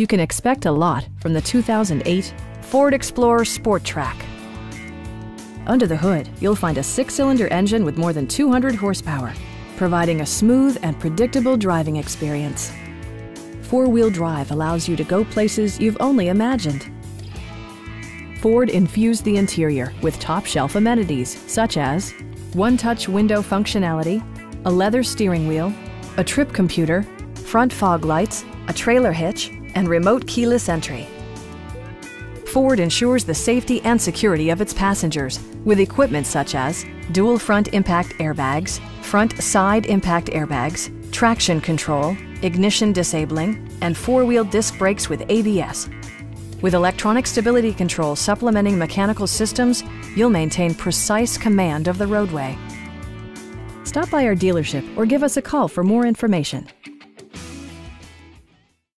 You can expect a lot from the 2008 Ford Explorer Sport Trac. Under the hood, you'll find a six-cylinder engine with more than 200 horsepower, providing a smooth and predictable driving experience. Four-wheel drive allows you to go places you've only imagined. Ford infused the interior with top-shelf amenities such as one-touch window functionality, a leather steering wheel, a trip computer, front fog lights, a trailer hitch, and remote keyless entry. Ford ensures the safety and security of its passengers with equipment such as dual front impact airbags, front side impact airbags, traction control, ignition disabling, and four-wheel disc brakes with ABS. With electronic stability control supplementing mechanical systems, you'll maintain precise command of the roadway. Stop by our dealership or give us a call for more information.